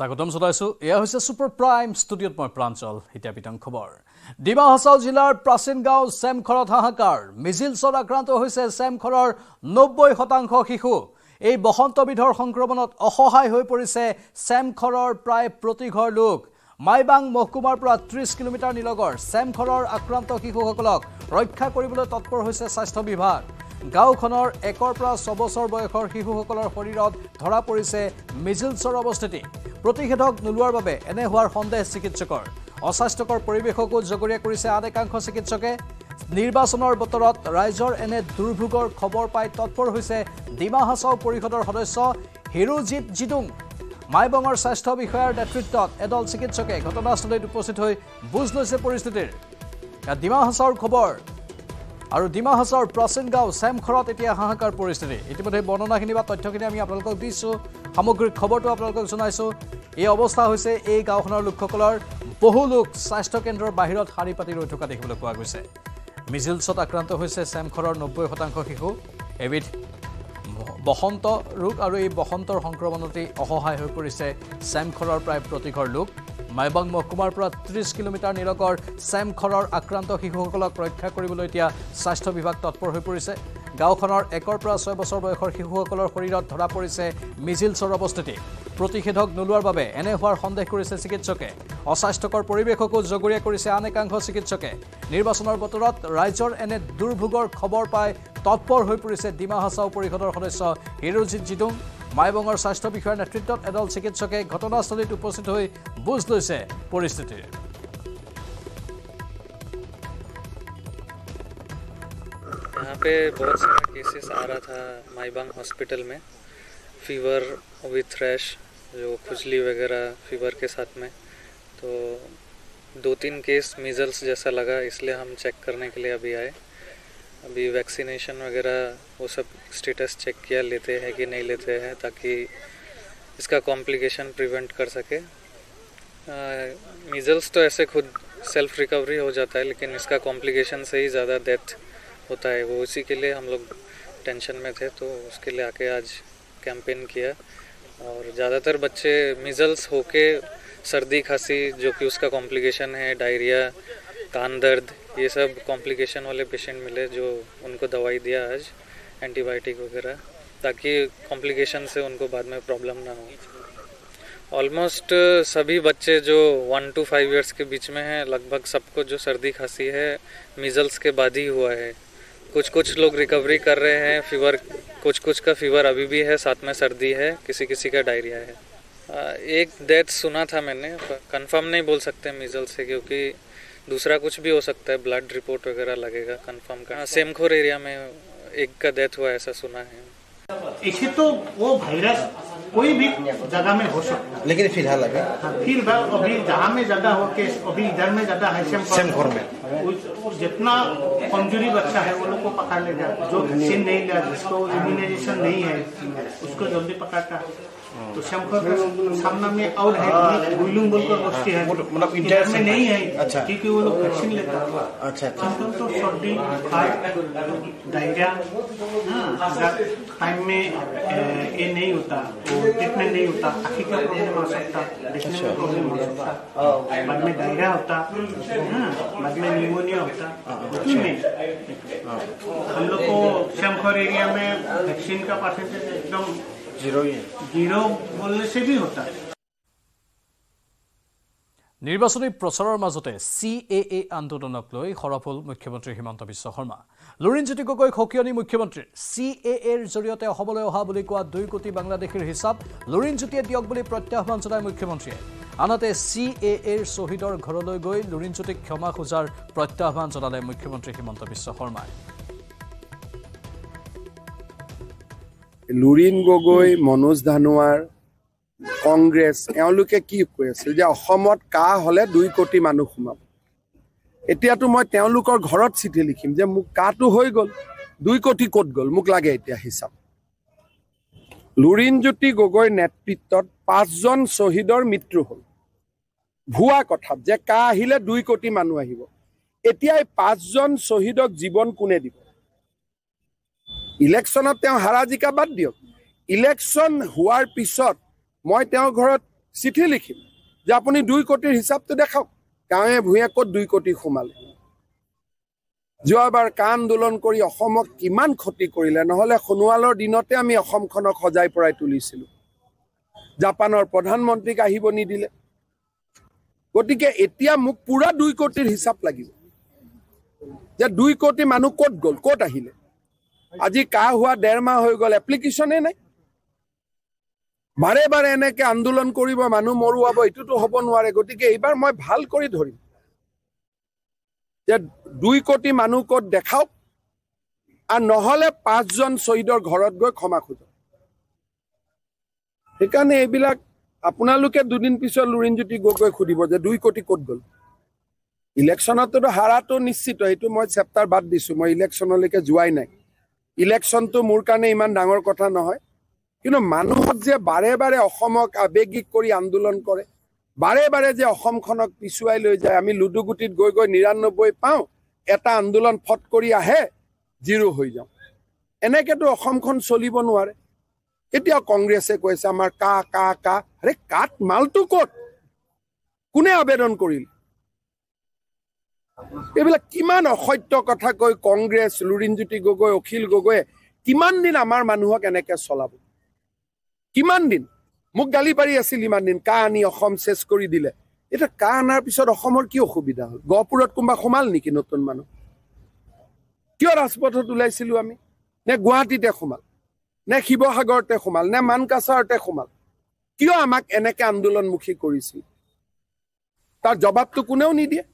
স্বাগতম জনাইছোঁ। এয়া হৈছে ছুপাৰ প্ৰাইম ষ্টুডিঅ'ত মই প্ৰাঞ্চল এতিয়া বিতং খবৰ। ডিমা হাছাও জিলাৰ প্ৰাচীন গাঁও চেমখৰত হাহাকাৰ। মিজিলছত আক্ৰান্ত হৈছে চেমখৰৰ নব্বৈ শতাংশ শিশু। এই বসন্তবিধৰ সংক্ৰমণত অসহায় হৈ পৰিছে চেমখৰৰ প্ৰায় প্ৰতিঘৰ লোক। মাইবাং মহকুমাৰ পৰা ত্ৰিছ কিলোমিটাৰ নিলগৰ চেমখৰৰ আক্ৰান্ত শিশুসকলক ৰক্ষা কৰিবলৈ তৎপৰ হৈছে স্বাস্থ্য বিভাগ। গাঁওখনৰ একৰ পৰা ছবছৰ বয়সৰ শিশুসকলৰ শৰীৰত ধৰা পৰিছে মিজিলছৰ অৱস্থিতি। প্ৰতিষেধক নোলোৱাৰ বাবে এনে হোৱাৰ সন্দেহ চিকিৎসকৰ। অস্বাস্থ্যকৰ পৰিৱেশকো জগৰীয়া কৰিছে আন একাংশ চিকিৎসকে। নিৰ্বাচনৰ বতৰত ৰাইজৰ এনে দুৰ্ভোগৰ খবৰ পাই তৎপৰ হৈছে ডিমা হাছাও পৰিষদৰ সদস্য হিৰোজিত জিডুং মাইবঙৰ স্বাস্থ্য বিষয়াৰ নেতৃত্বত এদল চিকিৎসকে ঘটনাস্থলীত উপস্থিত হৈ বুজ লৈছে পৰিস্থিতিৰ। ডিমা হাছাওৰ খবৰ। আৰু ডিমা হাছাওৰ প্ৰাচীন গাঁও চেমখৰত এতিয়া হাহাকাৰ পৰিস্থিতি। ইতিমধ্যে বৰ্ণনাখিনি বা তথ্যখিনি আমি আপোনালোকক দিছোঁ সামগ্ৰিক খবৰটো আপোনালোকক জনাইছোঁ। এই অৱস্থা হৈছে এই গাঁওখনৰ লোকসকলৰ বহু লোক স্বাস্থ্যকেন্দ্ৰৰ বাহিৰত শাৰী পাতি ৰৈ থকা দেখিবলৈ পোৱা গৈছে। মিজিলছত আক্ৰান্ত হৈছে চেমখৰৰ নব্বৈ শতাংশ শিশু। এবিধ বসন্ত ৰোগ আৰু এই বসন্তৰ সংক্ৰমণতেই অসহায় হৈ পৰিছে চেমখৰৰ প্ৰায় প্ৰতিঘৰ লোক। মাইবাং মহকুমাৰ পৰা ত্ৰিছ কিলোমিটাৰ নিলগৰ চেমখৰৰ আক্ৰান্ত শিশুসকলক ৰক্ষা কৰিবলৈ এতিয়া স্বাস্থ্য বিভাগ তৎপৰ হৈ পৰিছে। গাঁওখনৰ একৰ পৰা ছয় বছৰ বয়সৰ শিশুসকলৰ শৰীৰত ধৰা পৰিছে মিজিলছৰ অৱস্থিতি। প্ৰতিষেধক নোলোৱাৰ বাবে এনে হোৱাৰ সন্দেহ কৰিছে চিকিৎসকে। অস্বাস্থ্যকৰ পৰিৱেশকো জগৰীয়া কৰিছে আন একাংশ চিকিৎসকে। নিৰ্বাচনৰ বতৰত ৰাইজৰ এনে দুৰ্ভোগৰ খবৰ পাই তৎপৰ হৈ পৰিছে ডিমা হাছাও পৰিষদৰ সদস্য হিৰোজিত জিডুং মাইবঙৰ স্বাস্থ্য বিষয়াৰ নেতৃত্বত এদল চিকিৎসকে ঘটনাস্থলীত উপস্থিত হৈ বুজ লৈছে পৰিস্থিতিৰ यहाँ पे बहुत सारा केसेस आ रहा था माइबांग हॉस्पिटल में फीवर विथ रैश जो खुजली वगैरह फीवर के साथ में तो दो तीन केस मीजल्स जैसा लगा इसलिए हम चेक करने के लिए अभी आए अभी वैक्सीनेशन वगैरह, वो सब स्टेटस चेक किया, लेते हैं कि नहीं लेते हैं, ताकि इसका कॉम्प्लिकेशन प्रिवेंट कर सके। मीजल्स तो ऐसे खुद सेल्फ रिकवरी हो जाता है, लेकिन इसका कॉम्प्लिकेशन से ही ज़्यादा डेथ होता है। वो इसी के लिए हम लोग टेंशन में थे तो उसके लिए आके आज कैंपेन किया। और ज़्यादातर बच्चे मिजल्स होके सर्दी खांसी, जो कि उसका कॉम्प्लिकेशन है डायरिया कान दर्द ये सब कॉम्प्लिकेशन वाले पेशेंट मिले जो उनको दवाई दिया आज एंटीबायोटिक वगैरह, ताकि कॉम्प्लिकेशन से उनको बाद में प्रॉब्लम ना हो। ऑलमोस्ट सभी बच्चे जो वन टू फाइव इयर्स के बीच में हैं, लगभग सबको जो सर्दी खांसी है मिजल्स के बाद ही हुआ है। कुछ कुछ लोग रिकवरी कर रहे हैं फीवर कुछ कुछ का फीवर अभी भी है, साथ में सर्दी है किसी किसी का डायरिया है। एक डेथ सुना था मैंने कंफर्म नहीं बोल सकते मिजल से, क्योंकि दूसरा कुछ भी हो सकता है ब्लड रिपोर्ट वगैरह लगेगा कंफर्म का सेमखोर एरिया में एक का डेथ हुआ ऐसा सुना है। इसे तो वो वायरस कोई भी जगह में हो सकता है। लेकिन फ़िलहाल अभी हाँ, फिर अभी जहाँ में ज़्यादा हो केस अभी इधर में ज़्यादा है सेम सेमखोर में। उस- जितना कमज़ोरी बच्चा है वो लोग को पकड़ लेगा जो वैक्सीन नहीं लिया जिसको इम्यूनाइजेशन नहीं है उसको जल्दी पकड़ता है। तो सेमखोर के सामने में और है गुलुंग बोलकर बस्ती है। मतलब इधर इंटर में नहीं है अच्छा। क्योंकि वो लोग वैक्सीन लेता है। अच्छा अच्छा। सिम्टम तो सर्दी बुखार डायरिया टाइम में ये नहीं होता वो ट्रीटमेंट नहीं होता। आँखी का प्रॉब्लम आ सकता? देखने में प्रॉब्लम हो सकता। बाद में डायरिया होता हाँ, बाद में निमोनिया होता। कुछ नहीं हम लोग को श्यामखोर एरिया में वैक्सीन का परसेंटेज एकदम নিৰ্বাচনী প্ৰচাৰৰ মাজতে চি এ এ আন্দোলনক লৈ সৰব হ'ল মুখ্যমন্ত্ৰী হিমন্ত বিশ্ব শৰ্মা। লুৰিণজ্যোতি গগৈক সকিয়নি মুখ্যমন্ত্ৰীৰ চি এ এৰ জৰিয়তে অসমলৈ অহা বুলি কোৱা দুই কোটি বাংলাদেশীৰ হিচাপ লুৰিণজ্যোতিয়ে দিয়ক বুলি প্ৰত্যাহ্বান জনায় মুখ্যমন্ত্ৰীয়ে। আনহাতে চি এ এৰ শ্বহীদৰ ঘৰলৈ গৈ লুৰিণজ্যোতিক ক্ষমা খোজাৰ প্ৰত্যাহ্বান জনালে মুখ্যমন্ত্ৰী হিমন্ত বিশ্ব শৰ্মাই। লুৰিণ গগৈ মনোজ ধানোৱাৰ কংগ্ৰেছ এওঁলোকে কি কৈ আছিল যে অসমত কাহ হ'লে দুই কোটি মানুহ সোমাব। এতিয়াতো মই তেওঁলোকৰ ঘৰত চিঠি লিখিম যে মোক কাহটো হৈ গ'ল দুই কোটি ক'ত গ'ল মোক লাগে এতিয়া হিচাপ। লুৰিণজ্যোতি গগৈৰ নেতৃত্বত পাঁচজন শ্বহীদৰ মৃত্যু হ'ল। ভুৱা কথাত যে কাহ আহিলে দুই কোটি মানুহ আহিব। এতিয়া এই পাঁচজন শ্বহীদক জীৱন কোনে দিব? ইলেকশ্যনত তেওঁ হাৰা জিকা বাদ দিয়ক। ইলেকশ্যন হোৱাৰ পিছত মই তেওঁৰ ঘৰত চিঠি লিখিম যে আপুনি দুই কোটিৰ হিচাপটো দেখাওক। গাঁৱে ভূঞে ক'ত দুই কোটি সোমালে। যোৱাবাৰ কা আন্দোলন কৰি অসমক কিমান ক্ষতি কৰিলে নহ'লে সোণোৱালৰ দিনতে আমি অসমখনক সজাই পৰাই তুলিছিলোঁ। জাপানৰ প্ৰধানমন্ত্ৰীক আহিব নিদিলে। গতিকে এতিয়া মোক পুৰা দুই কোটিৰ হিচাপ লাগিব। যে দুই কোটি মানুহ ক'ত গ'ল ক'ত আহিলে? আজি কাহ হোৱা ডেৰ মাহ হৈ গ'ল। এপ্লিকেশ্যনেই নাই। বাৰে বাৰে এনেকে আন্দোলন কৰিব মানুহ মৰুৱাব এইটোতো হ'ব নোৱাৰে। গতিকে এইবাৰ মই ভাল কৰি ধৰিম। যে দুই কোটি মানুহ ক'ত দেখাওক আৰু নহ'লে পাঁচজন শ্বহীদৰ ঘৰত গৈ ক্ষমা খোজক। সেইকাৰণে এইবিলাক আপোনালোকে দুদিন পিছত লুৰিণজ্যোতি গগৈ সুধিব যে দুই কোটি ক'ত গ'ল? ইলেকশ্যনততো হাৰাটো নিশ্চিত সেইটো মই চেপ্টাৰ বাদ দিছোঁ মই ইলেকশ্যনলৈকে যোৱাই নাই। ইলেকশ্যনটো মোৰ কাৰণে ইমান ডাঙৰ কথা নহয়। কিন্তু মানুহক যে বাৰে বাৰে অসমক আৱেগিক কৰি আন্দোলন কৰে বাৰে বাৰে যে অসমখনক পিছুৱাই লৈ যায় আমি লুডুগুটিত গৈ গৈ নিৰান্নব্বৈ পাওঁ এটা আন্দোলন ফট কৰি আহে জিৰো হৈ যাওঁ। এনেকেতো অসমখন চলিব নোৱাৰে। এতিয়া কংগ্ৰেছে কৈছে আমাৰ কা কা কা আৰে কাত মালটো ক'ত? কোনে আবেদন কৰিল? এইবিলাক কিমান অসত্য কথা কৈ কংগ্ৰেছ লুৰিণজ্যোতি গগৈ অখিল গগৈয়ে কিমান দিন আমাৰ মানুহক এনেকে চলাব? কিমান দিন? মোক গালি পাৰি আছিল ইমান দিন কা আনি অসম চেচ কৰি দিলে। এতিয়া কা অনাৰ পিছত অসমৰ কি অসুবিধা হ'ল? গহপুৰত কোনোবা সোমাল নেকি নতুন মানুহ? কিয় ৰাজপথত ওলাইছিলো আমি? নে গুৱাহাটীতে সোমাল? নে শিৱসাগৰতে সোমাল? নে মানকাছাৰতে সোমাল? কিয় আমাক এনেকে আন্দোলনমুখী কৰিছিল? তাৰ জবাবটো কোনেও নিদিয়ে।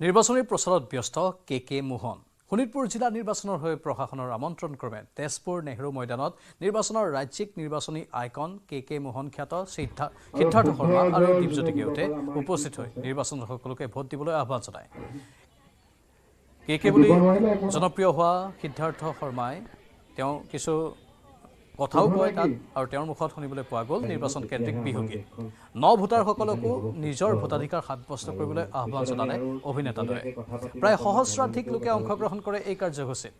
নিৰ্বাচনী প্ৰচাৰত ব্যস্ত কে কে মোহন। শোণিতপুৰ জিলা নিৰ্বাচনৰ হৈ প্ৰশাসনৰ আমন্ত্ৰণ ক্ৰমে তেজপুৰ নেহৰু ময়দানত নিৰ্বাচনৰ ৰাজ্যিক নিৰ্বাচনী আইকন কে কে মোহন খ্যাত সিদ্ধা সিদ্ধাৰ্থ শৰ্মা আৰু দীপজ্যোতি কেওটে উপস্থিত হৈ নিৰ্বাচনত সকলোকে ভোট দিবলৈ আহ্বান জনায়। কে কে বুলি জনপ্ৰিয় হোৱা সিদ্ধাৰ্থ শৰ্মাই তেওঁ কিছু কথাও কয় তাত আৰু তেওঁৰ মুখত শুনিবলৈ পোৱা গ'ল নিৰ্বাচন কেন্দ্ৰিক বিহুগীত ন ভোটাৰসকলকো নিজৰ ভোটাধিকাৰ সাব্যস্ত কৰিবলৈ আহ্বান জনালে অভিনেতাদ্বয়ে প্ৰায় সহস্ৰাধিক লোকে অংশগ্ৰহণ কৰে এই কাৰ্যসূচীত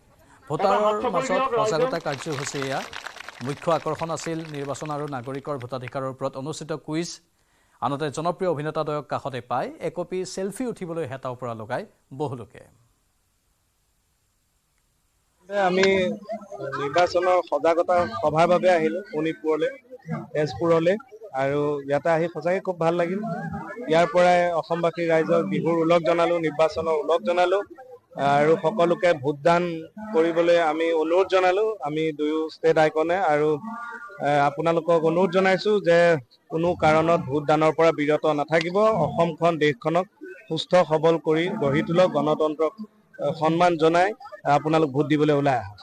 ভোটাৰৰ মাজত সজাগতা কাৰ্যসূচী এয়া মুখ্য আকৰ্ষণ আছিল নিৰ্বাচন আৰু নাগৰিকৰ ভোটাধিকাৰৰ ওপৰত অনুষ্ঠিত কুইজ আনহাতে জনপ্ৰিয় অভিনেতাদ্বয়ক কাষতে পাই একপি ছেলফি উঠিবলৈ হেতা ওপৰা লগাই বহুলোকে আমি নিৰ্বাচনৰ সজাগতা সভাৰ বাবে আহিলো শোণিতপুৰলৈ তেজপুৰলৈ আৰু ইয়াতে আহি সঁচাকৈ খুব ভাল লাগিল। ইয়াৰ পৰাই অসমবাসী ৰাইজক বিহুৰ ওলগ জনালো নিৰ্বাচনৰ ওলগ জনালো আৰু সকলোকে ভোটদান কৰিবলৈ আমি অনুৰোধ জনালো। আমি দুয়ো ষ্টেট আইকনে আৰু আপোনালোকক অনুৰোধ জনাইছো যে কোনো কাৰণত ভোটদানৰ পৰা বিৰত নাথাকিব। অসমখন দেশখনক সুস্থ সবল কৰি গঢ়ি তোলক। গণতন্ত্ৰক সন্মান জনাই আপোনালোক ভোট দিবলৈ ওলাই আহক।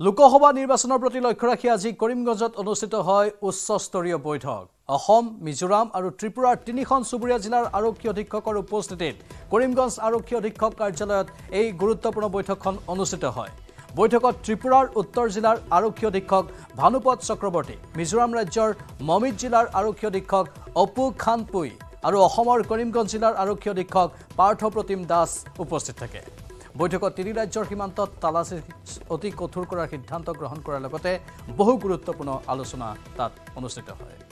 লোকসভা নিৰ্বাচনৰ প্ৰতি লক্ষ্য ৰাখি আজি কৰিমগঞ্জত অনুষ্ঠিত হয় উচ্চস্তৰীয় বৈঠক। অসম মিজোৰাম আৰু ত্ৰিপুৰাৰ তিনিখন চুবুৰীয়া জিলাৰ আৰক্ষী অধীক্ষকৰ উপস্থিতিত কৰিমগঞ্জ আৰক্ষী অধীক্ষক কাৰ্যালয়ত এই গুৰুত্বপূৰ্ণ বৈঠকখন অনুষ্ঠিত হয়। বৈঠকত ত্ৰিপুৰাৰ উত্তৰ জিলাৰ আৰক্ষী অধীক্ষক ভানুপত চক্ৰৱৰ্তী মিজোৰাম ৰাজ্যৰ মমিত জিলাৰ আৰক্ষী অধীক্ষক অপু খানপুই আৰু অসমৰ কৰিমগঞ্জ জিলাৰ আৰক্ষী অধীক্ষক পাৰ্থ প্ৰতিম দাস উপস্থিত থাকে। বৈঠকত তিনি ৰাজ্যৰ সীমান্তত তালাচী অতি কঠোৰ কৰাৰ সিদ্ধান্ত গ্ৰহণ কৰাৰ লগতে বহু গুৰুত্বপূৰ্ণ আলোচনা তাত অনুষ্ঠিত হয়।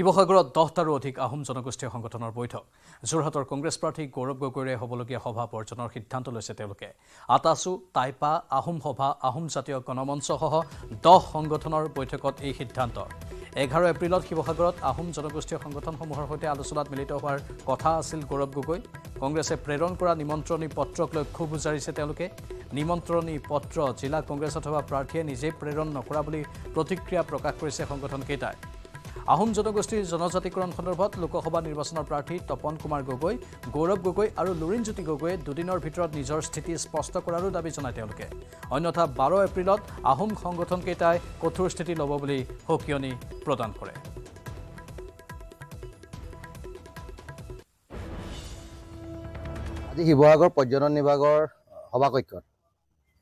শিৱসাগৰত দহটাৰো অধিক আহোম জনগোষ্ঠীয় সংগঠনৰ বৈঠক। যোৰহাটৰ কংগ্ৰেছ প্ৰাৰ্থী গৌৰৱ গগৈৰে হ'বলগীয়া সভা বৰ্জনৰ সিদ্ধান্ত লৈছে তেওঁলোকে। আটাচু টাইপা আহোম সভা আহোম জাতীয় গণমঞ্চসহ দহ সংগঠনৰ বৈঠকত এই সিদ্ধান্ত। এঘাৰ এপ্ৰিলত শিৱসাগৰত আহোম জনগোষ্ঠীয় সংগঠনসমূহৰ সৈতে আলোচনাত মিলিত হোৱাৰ কথা আছিল গৌৰৱ গগৈ। কংগ্ৰেছে প্ৰেৰণ কৰা নিমন্ত্ৰণী পত্ৰক লৈ ক্ষোভ উজাৰিছে তেওঁলোকে। নিমন্ত্ৰণী পত্ৰ জিলা কংগ্ৰেছ অথবা প্ৰাৰ্থীয়ে নিজেই প্ৰেৰণ নকৰা বুলি প্ৰতিক্ৰিয়া প্ৰকাশ কৰিছে সংগঠনকেইটাই। আহোম জনগোষ্ঠীৰ জনজাতিকৰণ সন্দৰ্ভত লোকসভা নিৰ্বাচনৰ প্ৰাৰ্থী তপন কুমাৰ গগৈ গৌৰৱ গগৈ আৰু লুৰিণজ্যোতি গগৈয়ে দুদিনৰ ভিতৰত নিজৰ স্থিতি স্পষ্ট কৰাৰো দাবী জনায় তেওঁলোকে। অন্যথা বাৰ এপ্ৰিলত আহোম সংগঠনকেইটাই কঠোৰ স্থিতি ল'ব বুলি সকিয়নি প্ৰদান কৰে। আজি শিৱসাগৰ পৰ্যটন বিভাগৰ সভাকক্ষত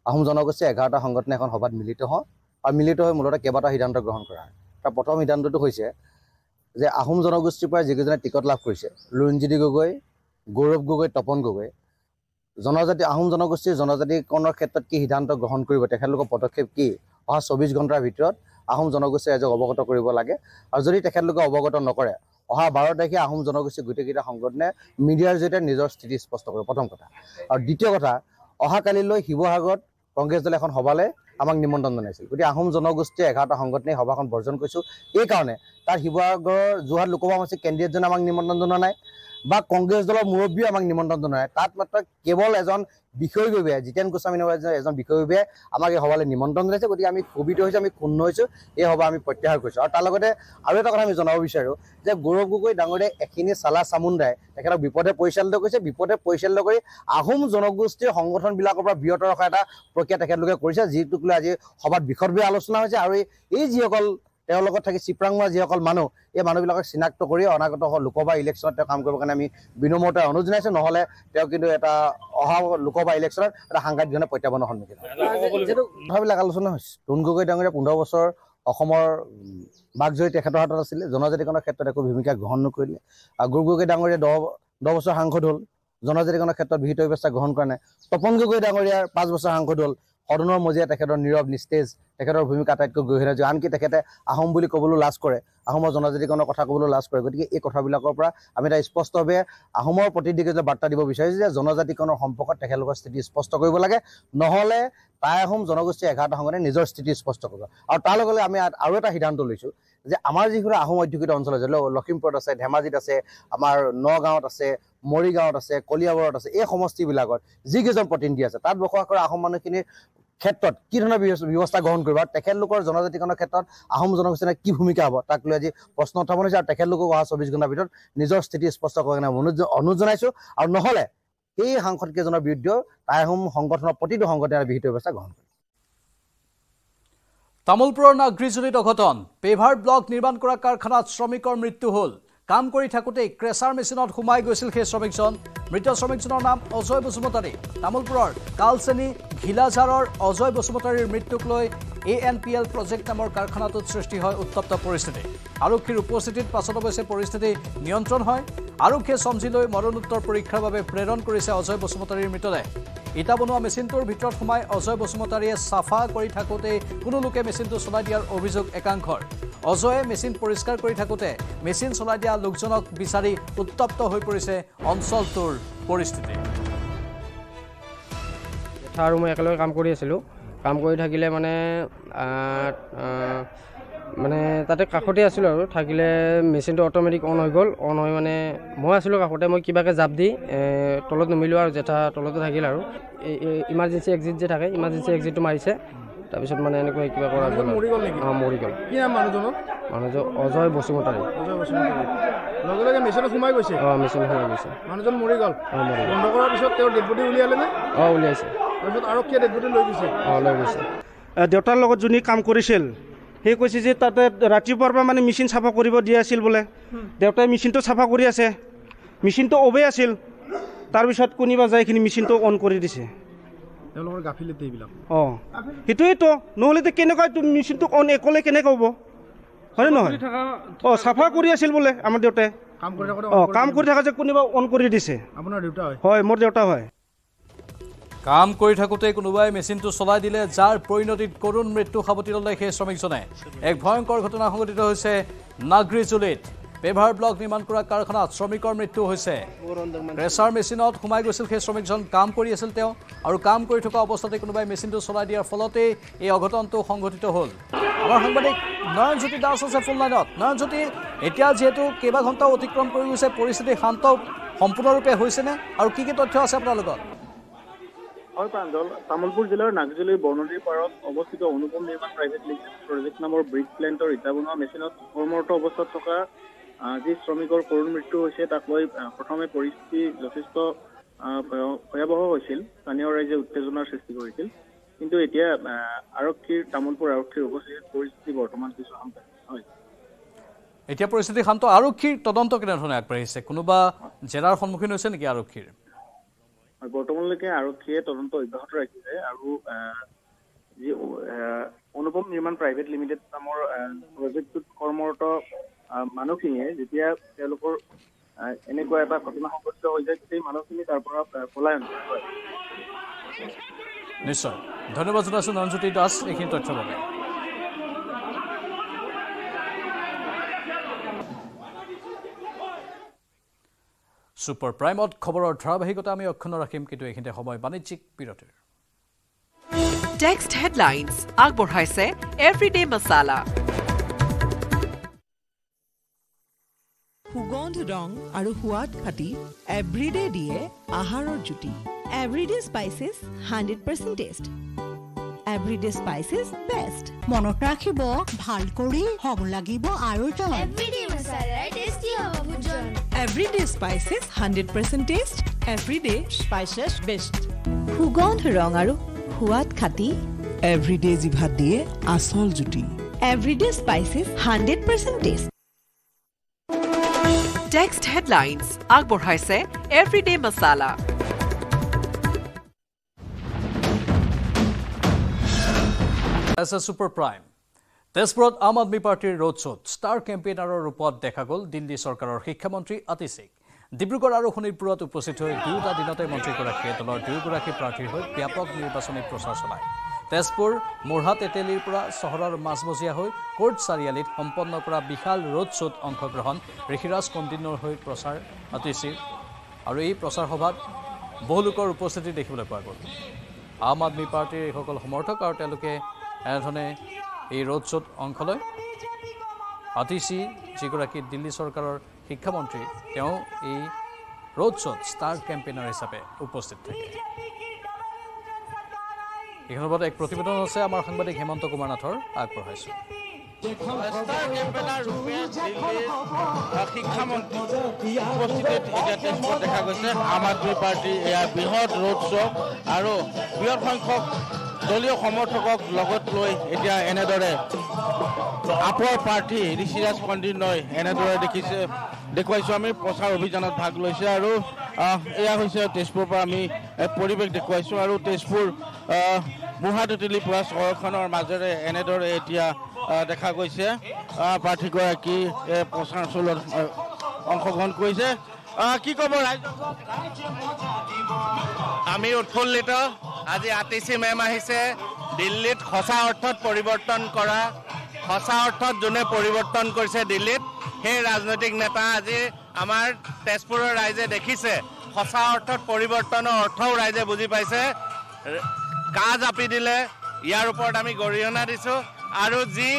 আহোম জনগোষ্ঠীৰ এঘাৰটা সংগঠনে এখন সভাত মিলিত হওঁ আৰু মিলিত হৈ মূলতঃ কেইবাটাও সিদ্ধান্ত গ্ৰহণ কৰা হয়। তাৰ প্ৰথম সিদ্ধান্তটো হৈছে যে আহোম জনগোষ্ঠীৰ পৰা যিকেইজনে টিকট লাভ কৰিছে লুৰিণজ্যোতি গগৈ গৌৰৱ গগৈ তপন গগৈ জনজাতি আহোম জনগোষ্ঠীৰ জনজাতিকৰণৰ ক্ষেত্ৰত কি সিদ্ধান্ত গ্ৰহণ কৰিব তেখেতলোকৰ পদক্ষেপ কি? অহা চৌবিছ ঘণ্টাৰ ভিতৰত আহোম জনগোষ্ঠীয়ে ৰাইজক অৱগত কৰিব লাগে। আৰু যদি তেখেতলোকে অৱগত নকৰে অহা বাৰ তাৰিখে আহোম জনগোষ্ঠীৰ গোটেইকেইটা সংগঠনে মিডিয়াৰ জৰিয়তে নিজৰ স্থিতি স্পষ্ট কৰিব। প্ৰথম কথা। আৰু দ্বিতীয় কথা অহাকালিলৈ শিৱসাগৰত কংগ্ৰেছ দলে এখন সভালৈ আমাক নিমন্ত্ৰণ জনাইছিল। গতিকে আহোম জনগোষ্ঠীৰ এঘাৰটা সংগঠনে সভাখন বৰ্জন কৰিছোঁ এইকাৰণে তাত শিৱসাগৰৰ যোৰহাট লোকসভা সমষ্টিৰ কেণ্ডিডেটজনে আমাক নিমন্ত্ৰণ জনোৱা নাই। বা কংগ্ৰেছ দলৰ মুৰব্বীয়ে আমাক নিমন্ত্ৰণ নাই তাত মাত্ৰ কেৱল এজন বিষয়ববীয়াই জিতেন গোস্বামী নামৰ এজন বিষয়ববীয়াই আমাক এই সভালৈ নিমন্ত্ৰণ জনাইছে। গতিকে আমি ক্ষোভিত হৈছোঁ আমি ক্ষুণ্ণ হৈছোঁ এই সভা আমি প্ৰত্যাহাৰ কৰিছোঁ। আৰু তাৰ লগতে আৰু এটা কথা আমি জনাব বিচাৰোঁ যে গৌৰৱ গগৈ ডাঙৰীয়াই এখিনি চালা চামুণ্ডাই তেখেতক বিপদে পৰিচালিত কৰিছে। বিপদে পৰিচালিত কৰি আহোম জনগোষ্ঠীৰ সংগঠনবিলাকৰ পৰা বিৰত ৰখা এটা প্ৰক্ৰিয়া তেখেতলোকে কৰিছে যিটোক লৈ আজি সভাত বিশদভাৱে আলোচনা হৈছে। আৰু এই যিসকল তেওঁৰ লগত থাকি চিপৰাংমৰা যিসকল মানুহ এই মানুহবিলাকক চিনাক্ত কৰি অনাগত লোকসভা ইলেকশ্যনত তেওঁ কাম কৰিবৰ কাৰণে আমি বিনম্ৰতাৰে অনুৰোধ জনাইছোঁ। নহ'লে তেওঁ কিন্তু এটা অহা লোকসভা ইলেকশ্যনত এটা সাংঘাতিক ধৰণে প্ৰত্যাহ্বানৰ সন্মুখীন। যিহেতু কথাবিলাক আলোচনা হৈছে। তৰুণ গগৈ ডাঙৰীয়া পোন্ধৰ বছৰ অসমৰ বাকজয়ী তেখেতৰ হাতত আছিলে। জনজাতিকৰণৰ ক্ষেত্ৰত একো ভূমিকা গ্ৰহণ নকৰিলে। আৰু গৌৰ গগৈ ডাঙৰীয়া দহ দহ বছৰ সাংসদ হ'ল। জনজাতিকৰণৰ ক্ষেত্ৰত বিহিত ব্যৱস্থা গ্ৰহণ কৰা নাই। তপন গগৈ ডাঙৰীয়াৰ পাঁচ বছৰ সাংসদ হ'ল। সদনৰ মজিয়াত তেখেতৰ নীৰৱ নিস্তেজ তেখেতৰ ভূমিকা আটাইতকৈ গভীৰ হৈছে আনকি তেখেতে আহোম বুলি ক'বলৈ লাজ কৰে। আহোমৰ জনজাতিকৰণৰ কথা ক'বলৈ লাজ কৰে। গতিকে এই কথাবিলাকৰ পৰা আমি এটা স্পষ্টভাৱে আহোমৰ প্ৰতিনিধিকে বাৰ্তা দিব বিচাৰিছোঁ যে জনজাতিকৰণৰ সম্পৰ্কত তেখেতলোকৰ স্থিতি স্পষ্ট কৰিব লাগে। নহ'লে টাই আহোম জনগোষ্ঠীৰ এঘাৰটা সংগঠনে নিজৰ স্থিতি স্পষ্ট কৰিব। আৰু তাৰ লগে লগে আমি আৰু এটা সিদ্ধান্ত লৈছোঁ যে আমাৰ যিখিনি আহোম অধ্যুষিত অঞ্চল আছে লখিমপুৰত আছে ধেমাজিত আছে আমাৰ নগাঁৱত আছে মৰিগাঁৱত আছে কলিয়াবৰত আছে এই সমষ্টিবিলাকত যিকেইজন প্ৰতিনিধি আছে তাত বসবাস কৰা আহোম মানুহখিনিৰ ক্ষেত্ৰত কি ধৰণৰ ব্যৱস্থা- গ্ৰহণ কৰিব আৰু তেখেতলোকৰ জনজাতিকৰণৰ ক্ষেত্ৰত আহোম জনগোষ্ঠীৰ কি ভূমিকা হ'ব? তাক লৈ আজি প্ৰশ্ন উত্থাপন হৈছে আৰু তেখেতলোকক অহা চৌবিছ ঘণ্টাৰ ভিতৰত নিজৰ স্থিতি স্পষ্ট কৰাৰ কাৰণে অনুৰোধ অনুৰোধ জনাইছোঁ। আৰু নহ'লে এই সাংসদকেইজনৰ বিৰুদ্ধেও টাই আহোম সংগঠনৰ প্ৰতিটো সংগঠনে বিহিত ব্যৱস্থা গ্ৰহণ কৰিব। তামোলপুৰৰ নাগৰিজনিত অঘটন। পেভাৰ ব্লক নিৰ্মাণ কৰা কাৰখানাত শ্ৰমিকৰ মৃত্যু হ'ল। কাম কৰি থাকোঁতেই ক্ৰেচাৰ মেচিনত সোমাই গৈছিল সেই শ্ৰমিকজন। মৃত শ্ৰমিকজনৰ নাম অজয় বসুমতাৰী। তামোলপুৰৰ কালচেনী ঘিলাঝাৰৰ অজয় বসুমতাৰীৰ মৃত্যুক লৈ A N P L project নামৰ কাৰখানাটোত সৃষ্টি হয় উত্তপ্ত পৰিস্থিতি। আৰক্ষীৰ উপস্থিতিত পাছত অৱশ্যে পৰিস্থিতি নিয়ন্ত্ৰণ হয়। আৰক্ষীয়ে চমজি লৈ মৰণোত্তৰ পৰীক্ষাৰ বাবে প্ৰেৰণ কৰিছে অজয় বসুমতাৰীৰ মৃতদেহ। ইটা বনোৱা মেচিনটোৰ ভিতৰত সোমাই অজয় বসুমতাৰীয়ে চাফা কৰি থাকোঁতেই কোনো লোকে মেচিনটো চলাই দিয়াৰ অভিযোগ একাংশৰ। অজয়ে মেচিন পৰিষ্কাৰ কৰি থাকোঁতে মেচিন চলাই দিয়া লোকজনক বিচাৰি উত্তপ্ত হৈ পৰিছে অঞ্চলটোৰ পৰিস্থিতি। আৰু মই একেলগে কাম কৰি আছিলোঁ। কাম কৰি থাকিলে মানে মানে তাতে কাষতে আছিলোঁ আৰু। থাকিলে মেচিনটো অট'মেটিক অন হৈ গ'ল। অন হৈ মানে মই আছিলোঁ কাষতে মই কিবাকৈ জাপ দি তলত নুমিলোঁ আৰু জেঠা তলতে থাকিল আৰু। ইমাৰ্জেঞ্চি এক্সিট যে থাকে ইমাৰ্জেঞ্চি এক্সিটটো মাৰিছে। তাৰপিছত মানে এনেকৈ কিবা কৰা গ'ল অঁ মৰি গ'ল। কি নাম মানুহজনৰ? মানুহজন অজয় বসুমতাৰী। লগে লগে মেচিনত সোমাই গৈছে? অঁ মেচিন সোমাই গৈছে। মানুহজন মৰি গ'ল? অঁ মৰি গ'ল। বন্ধ কৰাৰ পিছত তেওঁৰ ডেড বডি উলিয়ালে নে? অঁ উলিয়াইছে। তাৰপিছত আৰক্ষীয়ে ডেড বডি লৈ গৈছে? অঁ লৈ গৈছে। দেউতাৰ লগত যোনে কাম কৰিছিল সেই কৈছে যে তাতে ৰাতিপুৱাৰ পৰা মানে মেচিন চাফা কৰিব দি আছিল বোলে। দেউতাই মেচিনটো চাফা কৰি আছে। মেচিনটো অবে আছিল। তাৰপিছত কোনোবা যাই এইখিনি মেচিনটো অন কৰি দিছে। তেওঁলোকৰ গাফিলতি এইবিলাক। অঁ সেইটোৱেইতো। নহ'লেতো কেনেকুৱা মেচিনটো অন অকলে কেনেকৈ হ'ব? হয়নে নহয়? অঁ চাফা কৰি আছিল বোলে আমাৰ দেউতাই। কাম কৰি থাকোঁতে অঁ কাম কৰি থকা যে কোনোবা অন কৰি দিছে। আপোনাৰ দেউতা হয়? হয় মোৰ দেউতা হয়। কাম কৰি থাকোঁতে কোনোবাই মেচিনটো চলাই দিলে যাৰ পৰিণতিত কৰুণ মৃত্যু সাৱটি ল'লে সেই শ্ৰমিকজনে। এক ভয়ংকৰ ঘটনা সংঘটিত হৈছে নাগৰিজুলিত পেভাৰ ব্লক নিৰ্মাণ কৰা কাৰখানাত শ্ৰমিকৰ মৃত্যু হৈছে। প্ৰেছাৰ মেচিনত সোমাই গৈছিল সেই শ্ৰমিকজন কাম কৰি আছিল তেওঁ আৰু কাম কৰি থকা অৱস্থাতে কোনোবাই মেচিনটো চলাই দিয়াৰ ফলতেই এই অঘটনটো সংঘটিত হ'ল। আমাৰ সাংবাদিক নয়নজ্যোতি দাস আছে ফোন লাইনত নয়নজ্যোতি এতিয়া যিহেতু কেইবা ঘণ্টাও অতিক্ৰম কৰি গৈছে পৰিস্থিতি শান্ত সম্পূৰ্ণৰূপে হৈছেনে আৰু কি কি তথ্য আছে আপোনাৰ লগত হয় প্ৰাঞ্জল তামোলপুৰ জিলাৰ নাগজুলিৰ বৰনদীৰ পাৰত অৱস্থিত অনুপম নিৰ্মাণ প্ৰাইভেট লিমিটেড প্ৰজেক্ট নামৰ ব্ৰিক প্লেণ্টৰ ইটা বনোৱা মেচিনত কৰ্মৰত অৱস্থাত থকা যি শ্ৰমিকৰ কৰুণ মৃত্যু হৈছে তাক লৈ প্ৰথমে পৰিস্থিতি যথেষ্ট ভয়াৱহ হৈছিল। স্থানীয় ৰাইজে উত্তেজনাৰ সৃষ্টি কৰিছিল। কিন্তু এতিয়া আৰক্ষীৰ তামোলপুৰ আৰক্ষীৰ উপস্থিতিত পৰিস্থিতি বৰ্তমান কিছু শান্ত হয় এতিয়া পৰিস্থিতি শান্ত। আৰক্ষীৰ তদন্ত কেনেধৰণে আগবাঢ়িছে? কোনোবা জেৰাৰ সন্মুখীন হৈছে নেকি আৰক্ষীৰ? বৰ্তমানলৈকে আৰক্ষীয়ে তদন্ত অব্যাহত ৰাখিছে আৰু যি অনুপম নিৰ্মাণ প্ৰাইভেট লিমিটেড নামৰ প্ৰজেক্টটোত কৰ্মৰত মানুহখিনিয়ে যেতিয়া তেওঁলোকৰ এনেকুৱা এটা ঘটনা সংঘটিত হৈ যায় সেই মানুহখিনি তাৰ পৰা পলায়ন নিশ্চয়। ধন্যবাদ জনাইছোঁ নয়নজ্যোতি দাস এইখিনি তথ্যৰ বাবে। ছুপাৰ প্ৰাইমত খবৰৰ ধাৰাবাহিকতা আমি অক্ষুণ্ণ ৰাখিম কিন্তু এইখিনিতে সময় বাণিজ্যিক বিৰতিৰ। টেক্সট হেডলাইনছ আগবঢ়াইছে এভৰিডে মছালা সুগন্ধ ৰং আৰু সোৱাদ খাটি এভৰিডে দিয়ে আহাৰৰ জুতি। Everyday spices hundred percent taste Everyday spices best মনত ৰাখিব ভাল কৰি হ'ব লাগিব আৰু Everyday spices hundred percent taste Everyday spices best সুগন্ধ ৰং আৰু সোৱাদ খাটি। এভৰিডে জিভাত দিয়ে আচল জুতি। Everyday spices hundred percent taste text headlines আগবঢ়াইছে Everyday masala S A super prime তেজপুৰত আম আদমী পাৰ্টীৰ ৰোড শ্ব'ত ষ্টাৰ কেম্পেইনাৰৰ ৰূপত দেখা গ'ল দিল্লী চৰকাৰৰ শিক্ষামন্ত্ৰী আতি সিং। ডিব্ৰুগড় আৰু শোণিতপুৰত উপস্থিত হৈ দুয়োটা দিনতে মন্ত্ৰীগৰাকীয়ে দলৰ দুয়োগৰাকী প্ৰাৰ্থীৰ হৈ ব্যাপক নিৰ্বাচনী প্ৰচাৰ চলায়। তেজপুৰ মোৰহা তেতেলীৰ পৰা চহৰৰ মাজমজিয়া হৈ কোৰ্ট চাৰিআলিত সম্পন্ন কৰা বিশাল ৰোড শ্ব'ত অংশগ্ৰহণ ঋষিৰাজ কণ্ডিনৰ হৈ প্ৰচাৰ আতি সিং। আৰু এই প্ৰচাৰ সভাত বহু লোকৰ উপস্থিতি দেখিবলৈ পোৱা গ'ল। আম আদমী পাৰ্টীৰ এইসকল সমৰ্থক আৰু তেওঁলোকে এনেধৰণে এই ৰোড শ্ব'ত অংশ লয়। আতিশী যিগৰাকী দিল্লী চৰকাৰৰ শিক্ষামন্ত্ৰী তেওঁ এই ৰোড শ্ব'ত ষ্টাৰ কেম্পেইনাৰ হিচাপে উপস্থিত থাকে। এই সন্দৰ্ভত এক প্ৰতিবেদন আছে আমাৰ সাংবাদিক হেমন্ত কুমাৰ নাথৰ আগবঢ়াইছোঁ। দেখা গৈছে। আম আদমী পাৰ্টীৰ এয়া বৃহৎ ৰোড শ্ব' আৰু বৃহৎ সংখ্যক দলীয় সমৰ্থকক লগত লৈ এতিয়া এনেদৰে আপৰ প্ৰাৰ্থী ঋষিৰাজ কণ্ডিনয় এনেদৰে দেখিছে দেখুৱাইছোঁ আমি প্ৰচাৰ অভিযানত ভাগ লৈছে আৰু এয়া হৈছে তেজপুৰৰ পৰা আমি পৰিৱেশ দেখুৱাইছোঁ আৰু তেজপুৰ তেতেলীৰ পৰা চহৰখনৰ মাজেৰে এনেদৰে এতিয়া দেখা গৈছে প্ৰাৰ্থীগৰাকী প্ৰচাৰ আহ, অংশগ্ৰহণ কৰিছে। কি ক'ব আমি উৎফুল্লিত। আজি আতিশী মেম আহিছে। দিল্লীত সঁচা অৰ্থত পৰিৱৰ্তন কৰা সঁচা অৰ্থত যোনে পৰিৱৰ্তন কৰিছে দিল্লীত সেই ৰাজনৈতিক নেতা আজি আমাৰ তেজপুৰৰ ৰাইজে দেখিছে। সঁচা অৰ্থত পৰিৱৰ্তনৰ অৰ্থও ৰাইজে বুজি পাইছে। কা জাপি দিলে ইয়াৰ ওপৰত আমি গৰিহণা দিছোঁ। আৰু যি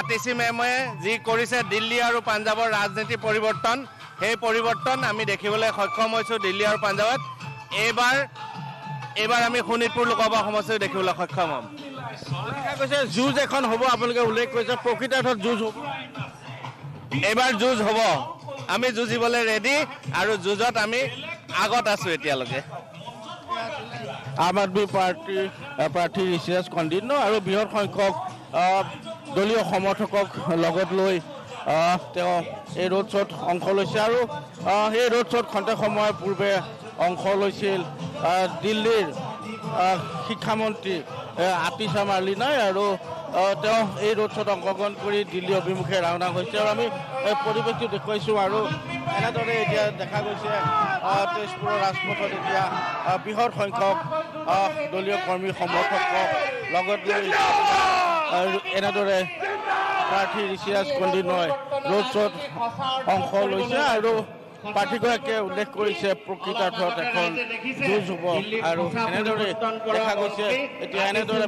আতিশী মেমে যি কৰিছে দিল্লী আৰু পাঞ্জাৱৰ ৰাজনীতি পৰিৱৰ্তন সেই পৰিৱৰ্তন আমি দেখিবলৈ সক্ষম হৈছোঁ দিল্লী আৰু পাঞ্জাৱত এইবাৰ এইবাৰ আমি শোণিতপুৰ লোকসভা সমষ্টিও দেখিবলৈ সক্ষম হ'ম। গৈছে যুঁজ এখন হ'ব আপোনালোকে উল্লেখ কৰিছে প্ৰকৃতাৰ্থত যুঁজ হ'ব। এইবাৰ যুঁজ হ'ব। আমি যুঁজিবলৈ ৰেডি আৰু যুঁজত আমি আগত আছোঁ এতিয়ালৈকে। আম আদমী পাৰ্টীৰ প্ৰাৰ্থী ঋষিৰাজ কণ্ডিন্য আৰু বৃহৎ সংখ্যক দলীয় সমৰ্থকক লগত লৈ তেওঁ এই ৰোড শ্ব'ত অংশ লৈছে আৰু এই ৰোড শ্ব'ত খন্তেক সময়ৰ পূৰ্বে অংশ লৈছিল দিল্লীৰ শিক্ষামন্ত্ৰী এ, আতিশা মাৰ্লিনাই আৰু তেওঁ এই ৰোড শ্ব'ত অংশগ্ৰহণ কৰি দিল্লী অভিমুখে ৰাওনা হৈছে আৰু আমি পৰিৱেশটো দেখুৱাইছোঁ আৰু এনেদৰে এতিয়া দেখা গৈছে তেজপুৰৰ ৰাজপথত এতিয়া বৃহৎ সংখ্যক দলীয় কৰ্মী সমৰ্থকক লগত লৈ এনেদৰে প্ৰাৰ্থী ঋষিৰাজ কণ্ডিনয় ৰোড শ্ব'ত অংশ লৈছে আৰু প্ৰাৰ্থীগৰাকীয়ে উল্লেখ কৰিছে প্ৰকৃতাৰ্থত এখন যুঁজ হ'ব আৰু এনেদৰে দেখা গৈছে এতিয়া এনেদৰে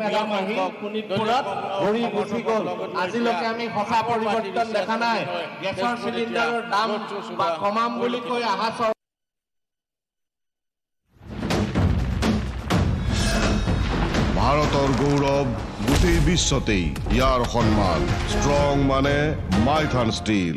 ভৰি গুচি গ'ল। আজিলৈকে আমি সঁচা পৰিৱৰ্তন দেখা নাই। গেছৰ চিলিণ্ডাৰৰ দাম বা কমাম বুলি কৈ চৰকাৰ ভাৰতৰ গৌৰৱ গোটেই বিশ্বতেই ইয়াৰ সন্মান ষ্ট্ৰং মানে মাইথান ষ্টীল